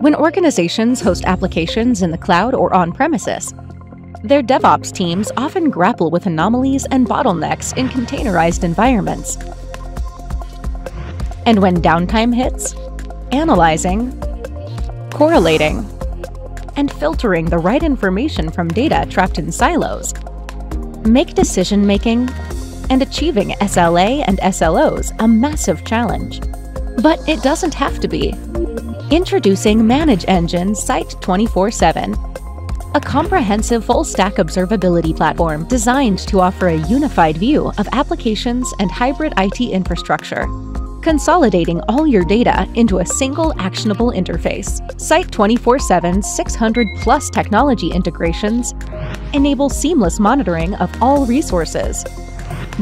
When organizations host applications in the cloud or on premises, their DevOps teams often grapple with anomalies and bottlenecks in containerized environments. And when downtime hits, analyzing, correlating, and filtering the right information from data trapped in silos make decision making and achieving SLA and SLOs a massive challenge. But it doesn't have to be. Introducing ManageEngine Site24x7, a comprehensive full stack observability platform designed to offer a unified view of applications and hybrid IT infrastructure consolidating all your data into a single actionable interface. Site24x7's 600 plus technology integrations enable seamless monitoring of all resources.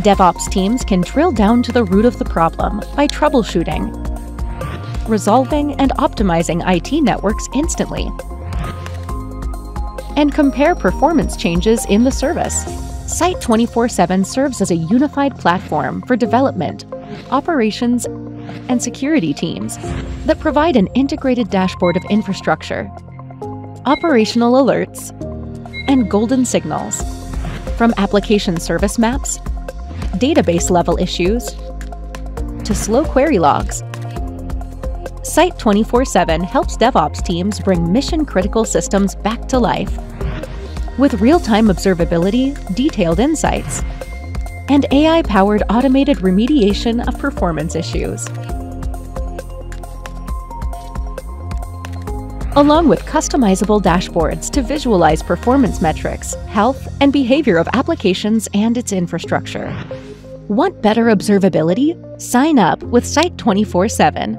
DevOps teams can drill down to the root of the problem by troubleshooting, resolving and optimizing IT networks instantly, and compare performance changes in the service. Site24x7 serves as a unified platform for development, operations, and security teams that provide an integrated dashboard of infrastructure, operational alerts, and golden signals. From application service maps, database level issues, to slow query logs, Site24x7 helps DevOps teams bring mission critical systems back to life. With real time observability, detailed insights, and AI powered automated remediation of performance issues. Along with customizable dashboards to visualize performance metrics, health, and behavior of applications and its infrastructure. Want better observability? Sign up with Site24x7.